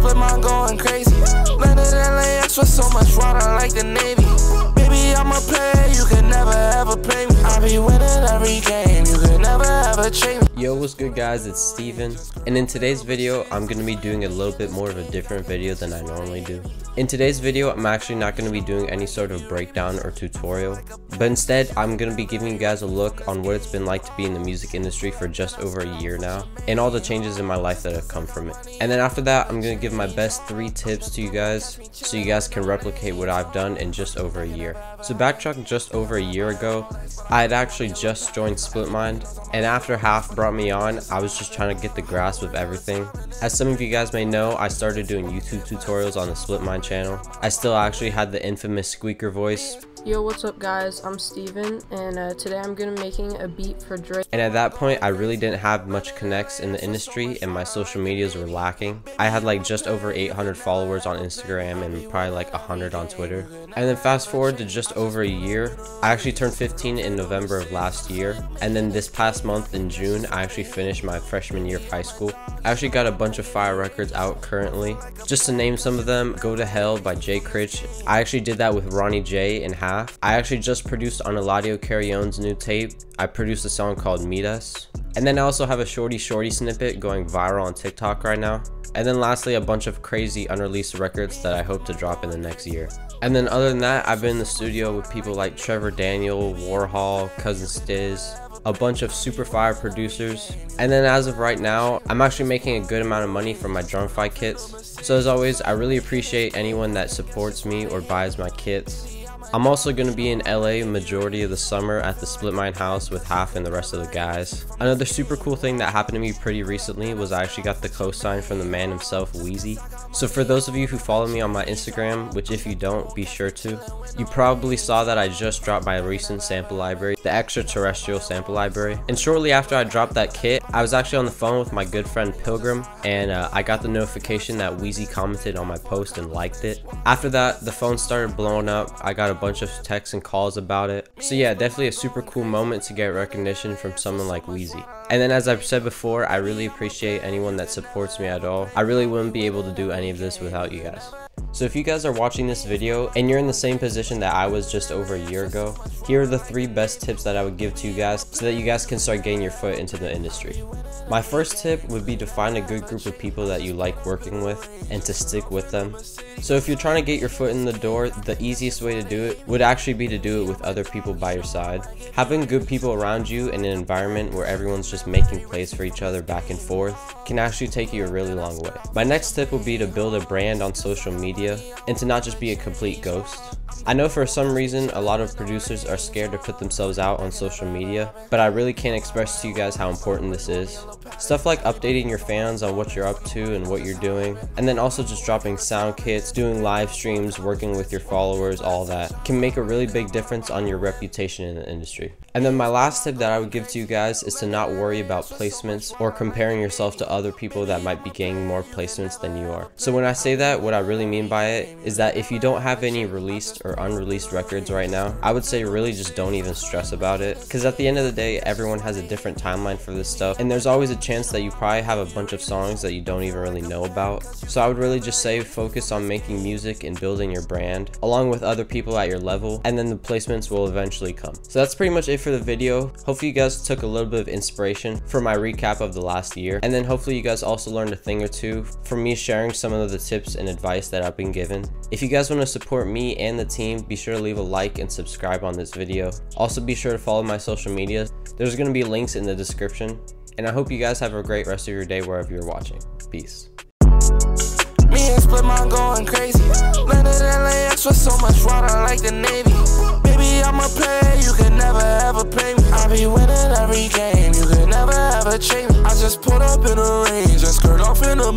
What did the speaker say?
Splitmind going crazy. Landed LAX with so much water like the Navy. Baby, I'm a player, you can never ever play me. I be winning every game, you can never ever. Yo, what's good guys, it's Steven, and in today's video, I'm going to be doing a little bit more of a different video than I normally do. In today's video, I'm actually not going to be doing any sort of breakdown or tutorial, but instead, I'm going to be giving you guys a look on what it's been like to be in the music industry for just over a year now, and all the changes in my life that have come from it. And then after that, I'm going to give my best three tips to you guys, so you guys can replicate what I've done in just over a year. So backtrack just over a year ago, I had actually just joined Splitmind, and after Half brought me on, I was just trying to get the grasp of everything. As some of you guys may know, I started doing YouTube tutorials on the Splitmind channel. I still actually had the infamous squeaker voice, Yo, what's up guys? I'm Steven and uh, today I'm gonna be making a beat for Drake. And at that point, I really didn't have much connects in the industry and my social medias were lacking. I had like just over 800 followers on Instagram and probably like 100 on Twitter. And then fast forward to just over a year, I actually turned 15 in November of last year. And then this past month in June, I actually finished my freshman year of high school. I actually got a bunch of fire records out currently. Just to name some of them, Go to Hell by Jay Critch. I actually did that with Ronnie J and. I actually just produced on Eladio Carrion's new tape. I produced a song called Meet Us. And then I also have a Shorty Shorty snippet going viral on TikTok right now. And then lastly, a bunch of crazy unreleased records that I hope to drop in the next year. And then other than that, I've been in the studio with people like Trevor Daniel, Warhol, Cousin Stiz, a bunch of super fire producers. And then as of right now, I'm actually making a good amount of money from my Drumify kits. So as always, I really appreciate anyone that supports me or buys my kits. I'm also going to be in LA majority of the summer at the Splitmind house with half and the rest of the guys. Another super cool thing that happened to me pretty recently was I actually got the cosign from the man himself, Wheezy. So for those of you who follow me on my Instagram, which if you don't, be sure to, you probably saw that I just dropped my recent sample library, the extraterrestrial sample library. And shortly after I dropped that kit, I was actually on the phone with my good friend Pilgrim, and uh, I got the notification that Wheezy commented on my post and liked it. After that, the phone started blowing up. I got a bunch of texts and calls about it. So yeah, definitely a super cool moment to get recognition from someone like Wheezy. And then as I've said before, I really appreciate anyone that supports me at all. I really wouldn't be able to do any of this without you guys. So if you guys are watching this video and you're in the same position that I was just over a year ago, here are the three best tips that I would give to you guys so that you guys can start getting your foot into the industry. My first tip would be to find a good group of people that you like working with and to stick with them. So if you're trying to get your foot in the door, the easiest way to do it would actually be to do it with other people by your side. Having good people around you in an environment where everyone's just making plays for each other back and forth can actually take you a really long way. My next tip would be to build a brand on social media and to not just be a complete ghost. I know for some reason a lot of producers are scared to put themselves out on social media, but I really can't express to you guys how important this is. Stuff like updating your fans on what you're up to and what you're doing, and then also just dropping sound kits, doing live streams, working with your followers, all that can make a really big difference on your reputation in the industry. And then my last tip that I would give to you guys is to not worry about placements or comparing yourself to other people that might be getting more placements than you are. So when I say that, what I really mean by it is that if you don't have any released or unreleased records right now, I would say really just don't even stress about it. Because at the end of the day, everyone has a different timeline for this stuff. And there's always a chance that you probably have a bunch of songs that you don't even really know about. So I would really just say focus on making music and building your brand along with other people at your level. And then the placements will eventually come. So that's pretty much it for the video. Hopefully you guys took a little bit of inspiration from my recap of the last year. And then hopefully you guys also learned a thing or two from me sharing some of the tips and advice that I've been given. If you guys want to support me and the team, be sure to leave a like and subscribe on this video. Also be sure to follow my social media. There's going to be links in the description. And I hope you guys have a great rest of your day wherever you're watching. Peace. Me and going crazy. Landed LAX with so much water like the Navy. Baby, I'm a player, you can never ever play me. I be winning every game, you can never ever trade me. I just pulled up in a range off in a.